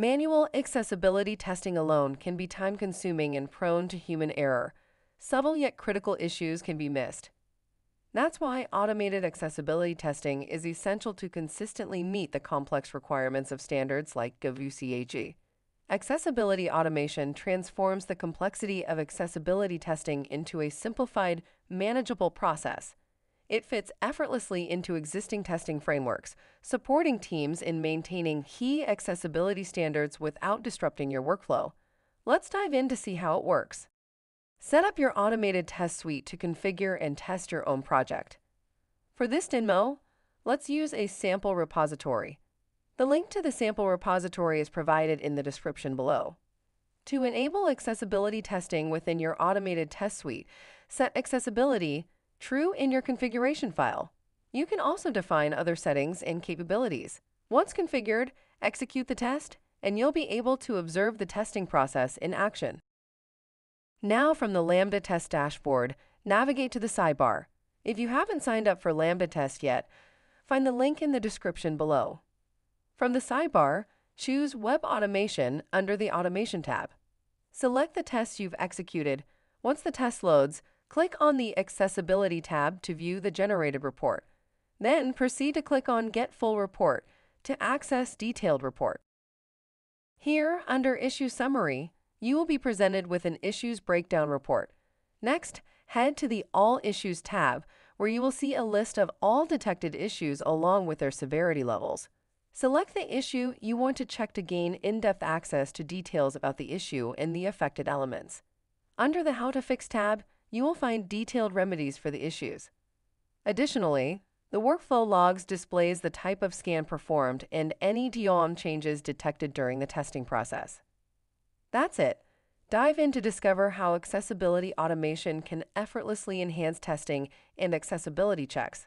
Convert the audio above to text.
Manual accessibility testing alone can be time consuming and prone to human error. Subtle yet critical issues can be missed. That's why automated accessibility testing is essential to consistently meet the complex requirements of standards like WCAG. Accessibility automation transforms the complexity of accessibility testing into a simplified, manageable process. It fits effortlessly into existing testing frameworks, supporting teams in maintaining key accessibility standards without disrupting your workflow. Let's dive in to see how it works. Set up your automated test suite to configure and test your own project. For this demo, let's use a sample repository. The link to the sample repository is provided in the description below. To enable accessibility testing within your automated test suite, set accessibility true in your configuration file. You can also define other settings and capabilities. Once configured, execute the test, and you'll be able to observe the testing process in action. Now from the LambdaTest dashboard, navigate to the sidebar. If you haven't signed up for LambdaTest yet, find the link in the description below. From the sidebar, choose Web Automation under the Automation tab. Select the tests you've executed. Once the test loads, Click on the Accessibility tab to view the generated report. Then proceed to click on Get Full Report to access Detailed Report. Here, under Issue Summary, you will be presented with an Issues Breakdown report. Next, head to the All Issues tab, where you will see a list of all detected issues along with their severity levels. Select the issue you want to check to gain in-depth access to details about the issue and the affected elements. Under the How to Fix tab, you will find detailed remedies for the issues. Additionally, the workflow logs displays the type of scan performed and any DOM changes detected during the testing process. That's it. Dive in to discover how accessibility automation can effortlessly enhance testing and accessibility checks.